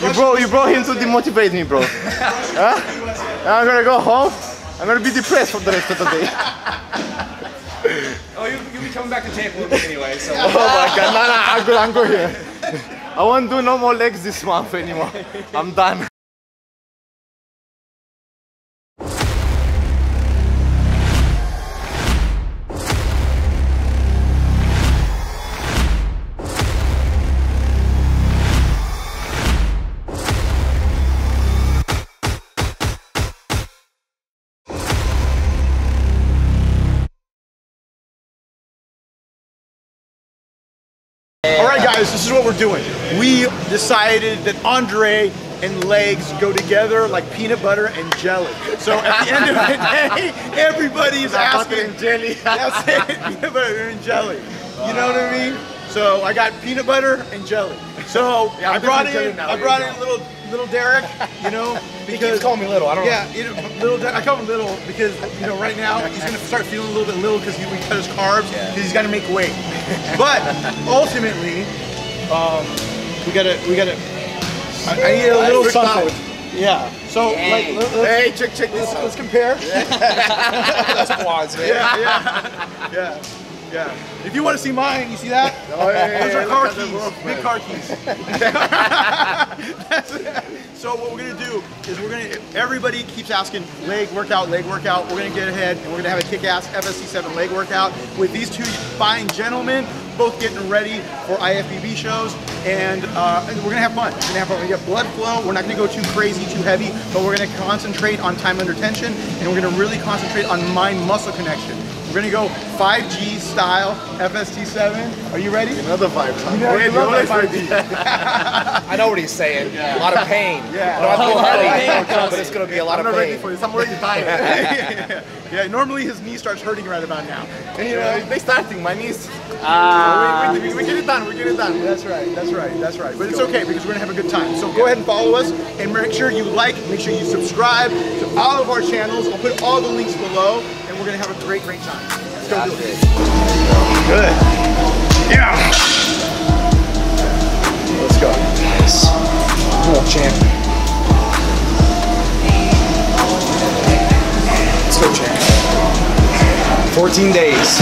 You brought, you brought him to demotivate me, bro. huh? I'm gonna go home. I'm gonna be depressed for the rest of the day. Oh, you, you'll be coming back to Tampa anyway, so. Oh my god, no, no, I'm good, I'm good here. I won't do no more legs this month anymore. I'm done. Guys, this is what we're doing. We decided that Andrei and legs go together like peanut butter and jelly. So at the end of the day, everybody is asking. jelly. That's it, peanut butter and jelly. You know what I mean? So I got peanut butter and jelly. So Yeah, I'm brought in, now, I brought in little little Derek. You know, He because keeps calling me little. I don't yeah, know, little. I call him little because you know right now he's gonna start feeling a little bit little because he we cut his carbs because he's got to make weight. But ultimately, um, we gotta we gotta. I, I need a little Freaked something. out. Yeah. So like, let, us Hey, check, check this let's out. compare. That's quads, man. Yeah, yeah, yeah, yeah. If you want to see mine, you see that? Oh, yeah, Those yeah, are car look at the keys, roof, big car keys. So what we're gonna do is we're gonna, everybody keeps asking leg workout, leg workout. We're gonna get ahead and we're gonna have a kick-ass FST7 leg workout with these two fine gentlemen, both getting ready for IFBB shows, and, uh, and we're gonna have fun. We're gonna have fun. We got blood flow. We're not gonna go too crazy, too heavy, but we're gonna concentrate on time under tension, and we're gonna really concentrate on mind-muscle connection. We're gonna go 5G style FST7. Are you ready? Another vibe. You know, you love that 5G. I know what he's saying. A lot of pain. Yeah. No, I feel A lot of heavy, pain. but it's gonna be a lot I'm of not ready for this. I'm already tired. yeah, yeah, normally his knee starts hurting right about now. and you know, they starting. My knees. Ah. we, we, we get it done. We get it done. That's right, that's right, that's right. But it's okay because we're gonna have a good time. So go ahead and follow us and make sure you like, make sure you subscribe to all of our channels. I'll put all the links below and we're gonna have a great, great time. Go do it. Good. Yeah. Let's go. Nice. Cool, champ. Let's go, champ. 14 days.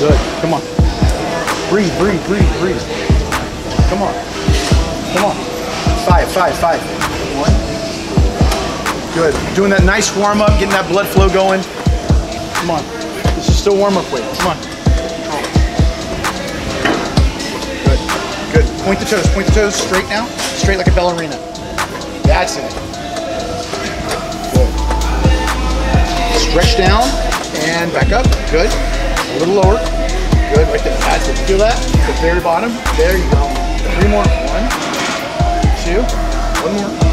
Good. Come on. Breathe, breathe, breathe, breathe. Come on. Come on. Five, five, five. Good. Doing that nice warm up, getting that blood flow going. Come on. This is still warm up weight. Come on. Good. Good. Point the toes. Point the toes straight now. Straight like a ballerina. That's it. Good. Stretch down and back up. Good. A little lower. Good, right there. That's it. Feel that? The very bottom. There you go. Three more. One, two, one more.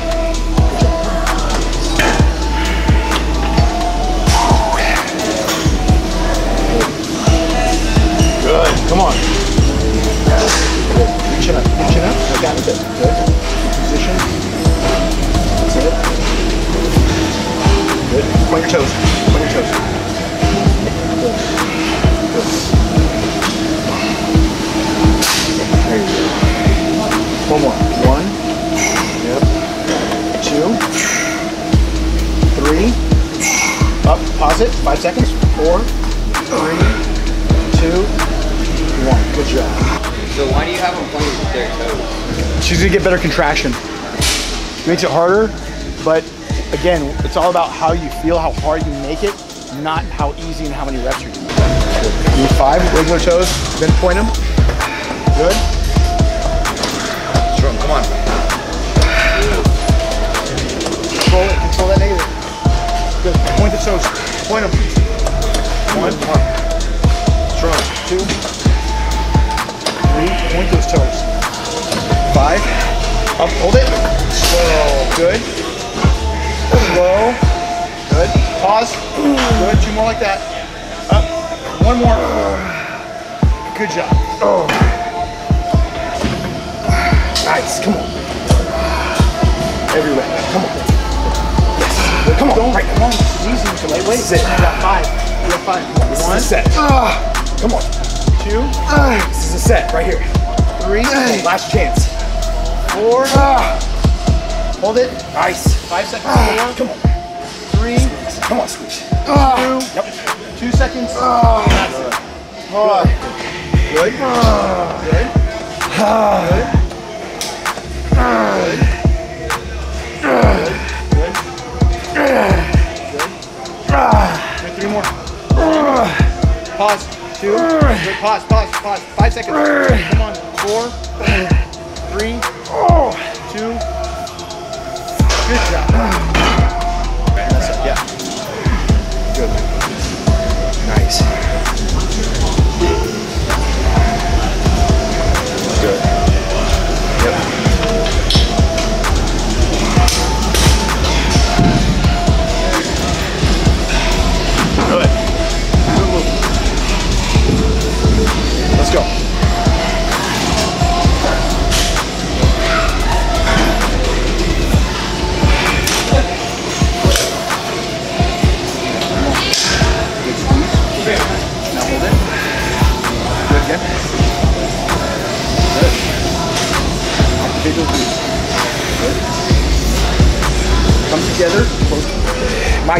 Three. Two. One. Good job. So why do you have them playing with their toes? She's gonna get better contraction. Makes it harder, but again, it's all about how you feel, how hard you make it, not how easy and how many reps you're doing. Need five regular toes, then point them. Good. Strong. Come on. Control it. Control that negative. Good. Point the toes. Point them. One. Strong. Two. Three. Point those toes. Five. Up. Hold it. Slow. Good. Slow. Good. Pause. Good. Two more like that. Up. One more. Good job. Oh. Nice. Come on. Everywhere. Come on. Yes. Come on. Right. Come on. This is easy. It's lightweight. Sit. You got five. You got five. One. Set. Ah. Come on. two, ah. This is a set right here. three, Last chance. four. Ah. Hold it. Nice. Five seconds. Ah. Four, Come on. three, Come on, squeeze. two, Yep. two seconds. That's it. All right. Good. Good. Good. Good. Pause. Two. Good. Pause. Pause. Pause. Five seconds. Come on. Four. Three. Two. Good job.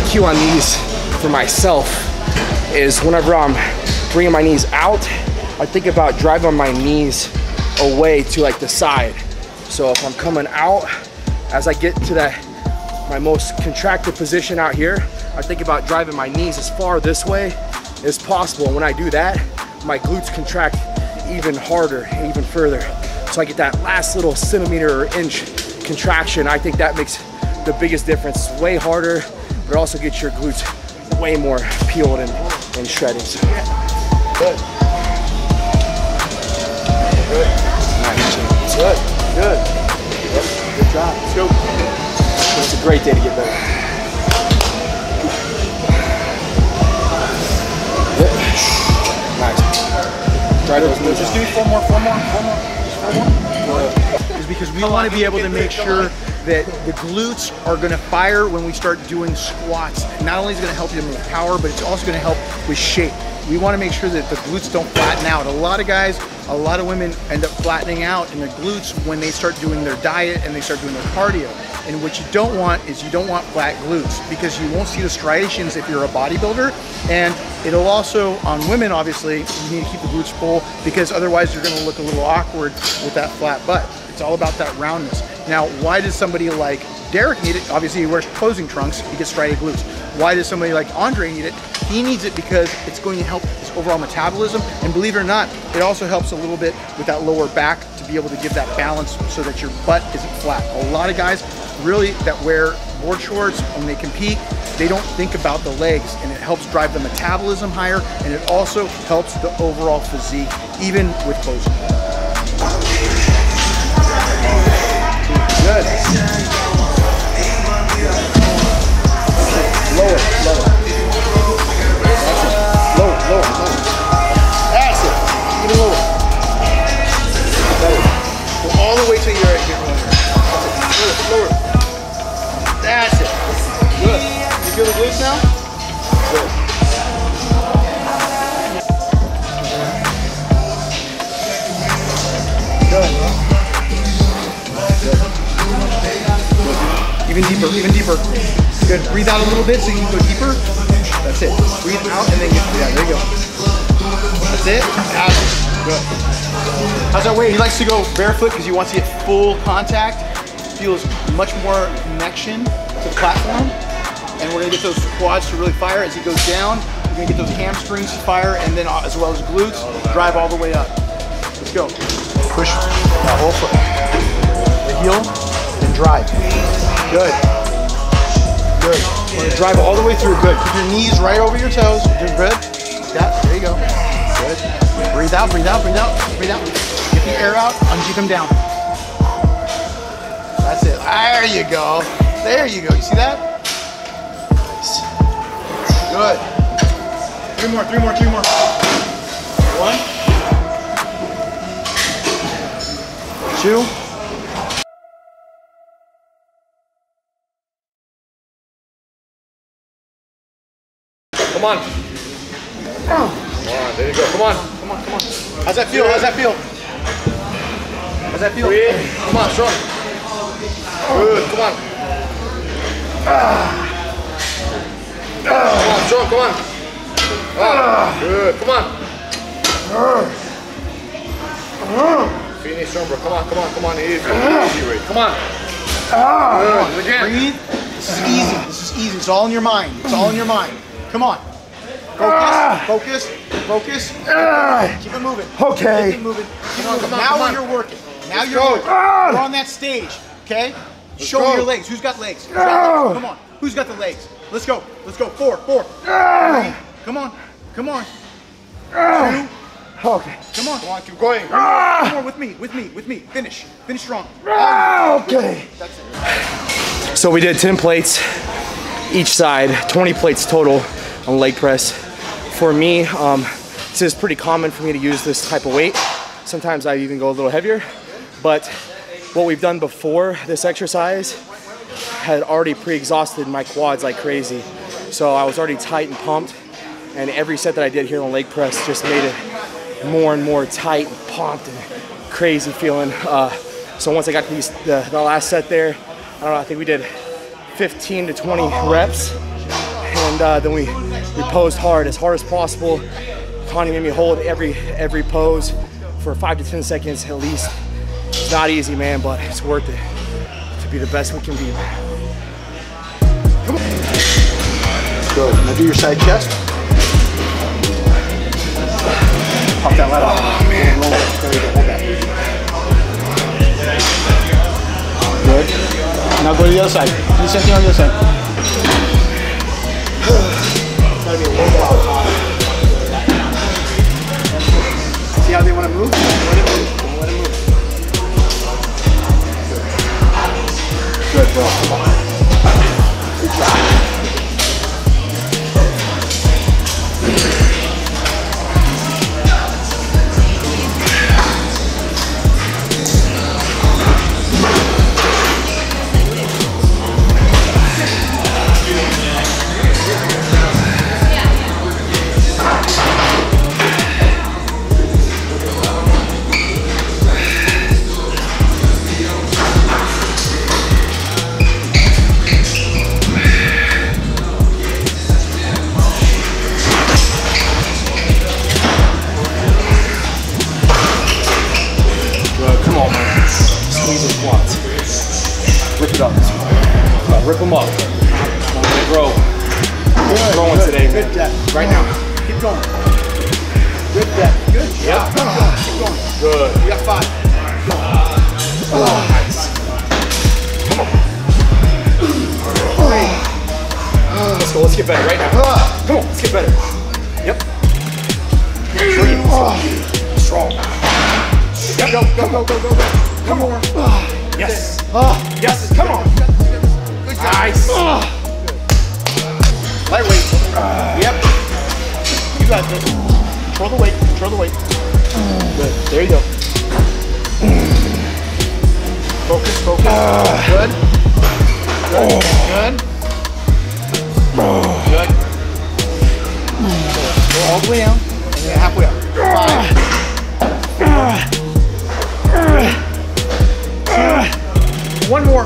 Cue on these for myself is whenever I'm bringing my knees out, I think about driving my knees away to like the side. So if I'm coming out, as I get to that, my most contracted position out here, I think about driving my knees as far this way as possible. And when I do that, my glutes contract even harder, even further. So I get that last little centimeter or inch contraction. I think that makes the biggest difference. It's way harder, but it also gets your glutes way more peeled and, and shredded. So, Good. Good. Nice. Good. Good. Yep. Good job. Let's go. it's a great day to get better. Yep. Nice. Try those moves. Just do four more, four more, four more, just four more. Is because we want to be able to make sure that the glutes are going to fire when we start doing squats. Not only is it going to help you with power, but it's also going to help with shape. We want to make sure that the glutes don't flatten out. A lot of guys, a lot of women end up flattening out in their glutes when they start doing their diet and they start doing their cardio. And what you don't want is you don't want flat glutes because you won't see the striations if you're a bodybuilder. And it'll also, on women obviously, you need to keep the glutes full because otherwise you're gonna look a little awkward with that flat butt. It's all about that roundness. Now, why does somebody like Derek need it? Obviously he wears posing trunks, he gets striated glutes. Why does somebody like Andrei need it? He needs it because it's going to help his overall metabolism. And believe it or not, it also helps a little bit with that lower back to be able to give that balance so that your butt isn't flat. A lot of guys really that wear board shorts when they compete, they don't think about the legs and it helps drive the metabolism higher and it also helps the overall physique, even with posing. Good. Lower, lower. Deeper. Good. Breathe out a little bit so you can go deeper. That's it. Breathe out and then get, yeah, there you go. That's it. It. Good. How's that weight? He likes to go barefoot because he wants to get full contact. Feels much more connection to the platform. And we're gonna get those quads to really fire as he goes down. We're gonna get those hamstrings to fire and then uh, as well as glutes, drive all the way up. Let's go. Push that whole foot. The heel, and drive. Good. Good. We're gonna drive all the way through. Good. Keep your knees right over your toes. Doing good. Yeah, there you go. Good. Breathe out, breathe out, breathe out, breathe out. Get the air out, unkeep them down. That's it. There you go. There you go. You see that? Nice. Good. Three more, three more, three more. One. Two. Come on. Come on, there you go. Come on. Come Come on, come on. How's that feel? How's that feel? How's that feel? Come on, strong. Good, come on. Come on, strong, come on. Ah, good, come on. Finish strong, bro. Come on, come on, come on. Easy, easy, Ray. Come on. Good, again. Breathe. This is easy. This is easy. It's all in your mind. It's all in your mind. Come on. Focus. Ah. Focus. Focus. Ah. Keep it moving. Okay. Keep it moving. Keep it moving. now on. you're working. Now Let's you're go. working. Ah. You're on that stage. Okay? Show go. me your legs. Who's got legs? Who's got legs? Come on. Who's got the legs? Let's go. Let's go. Four. Four. Three. Come on. Come on. Two. Okay. Come on. Come on, keep going. Come on with me. With me. With me. Finish. Finish strong. Okay. That's it. So we did 10 plates each side, 20 plates total leg press. For me, um, this is pretty common for me to use this type of weight. Sometimes I even go a little heavier, but what we've done before this exercise had already pre-exhausted my quads like crazy. So I was already tight and pumped, and every set that I did here on leg press just made it more and more tight and pumped and crazy feeling. Uh, so once I got to these, the, the last set there, I don't know, I think we did 15 to 20 reps. And uh, then we, we posed hard, as hard as possible. Hany made me hold every every pose for five to 10 seconds at least. It's not easy, man, but it's worth it to be the best we can be. Come on. Good. Now do your side chest. Pop that lat off. Oh, man. Roll it. There you go. Hold that. Good. Now go to the other side. Do the same thing on the other side. See how they want to move? Let it move. Let it move. Good, bro. Now. Keep going. Good. Good. Yep. Keep going. Keep going. Good. You got five. Let's go, let's get better right now. Come on, let's get better. Yep. Strong. Yep. Go, go, go, go, go, go. Come on. Yes. Yes, come on. Good job. Nice. Lightweight. Yep. You got this. Control the weight. Control the weight. Good. There you go. Focus, focus. Good. Good. Good. Good. Go all the way down and then halfway up. Five. One more.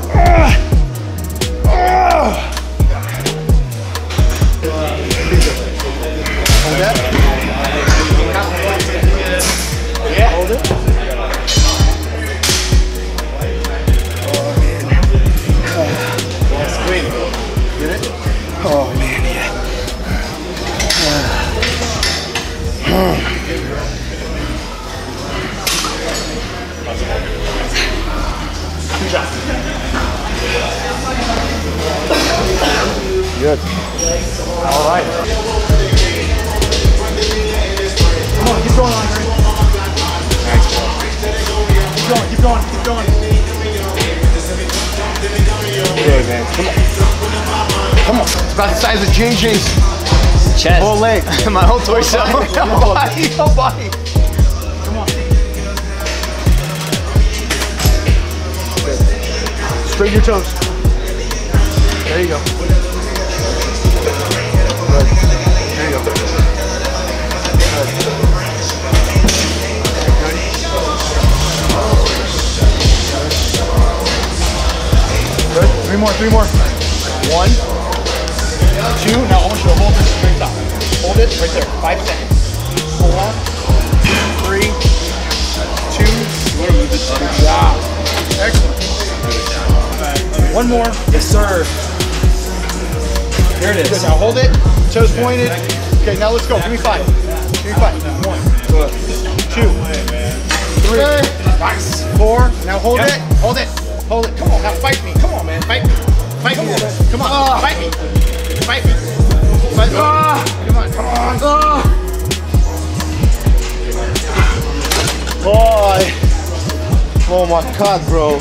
Come on. It's about the size of JJ's chest. Whole leg. My whole torso. Whole body. Whole body. Body. Come on. Straighten your toes. There you go. There you go. Good. Three more, three more. One two. Now I want you to hold this straight up. Hold it right there. Five seconds. Four, three, two. Good job. Excellent. One more. Yes, sir. There it Good. Now hold it. Toes pointed. Okay, now let's go. Give me five. Give me five. One, two, three, Nice. four. Now hold it. Hold it. Hold it. Come on. Now fight me. Come on, man. Fight me. Fight me. Come on. Fight me. Fight me. Fight me. Come on. Come on. Boy. Oh my god, bro.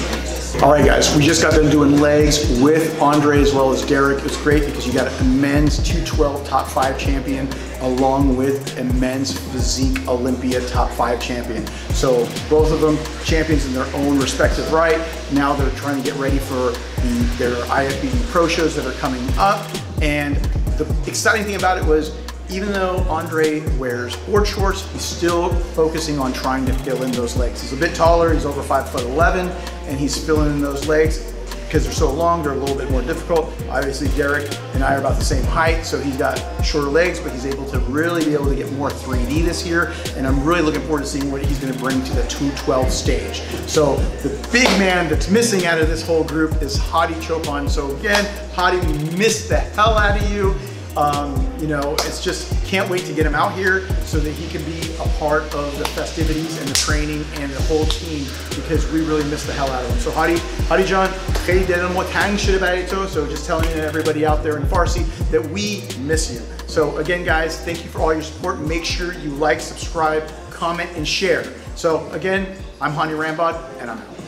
All right, guys, we just got done doing legs with Andrei as well as Derek. It's great because you got a men's 212 top five champion along with a men's physique Olympia top five champion. So both of them champions in their own respective right. Now they're trying to get ready for the, their IFBB pro shows that are coming up. And the exciting thing about it was even though Andrei wears board shorts, he's still focusing on trying to fill in those legs. He's a bit taller, he's over five foot 11, and he's filling in those legs because they're so long, they're a little bit more difficult. Obviously, Derek and I are about the same height, so he's got shorter legs, but he's able to really be able to get more 3D this year, and I'm really looking forward to seeing what he's gonna bring to the 212 stage. So the big man that's missing out of this whole group is Hadi Choopan. So again, Hadi, we missed the hell out of you. Um, you know, it's just can't wait to get him out here so that he can be a part of the festivities and the training and the whole team because we really miss the hell out of him. So Hadi, Hadi John, خیلی دلمون تنگ شده برای تو so just telling everybody out there in Farsi that we miss you. So again guys thank you for all your support. Make sure you like subscribe comment and share. So again I'm Hany Rambod and I'm out.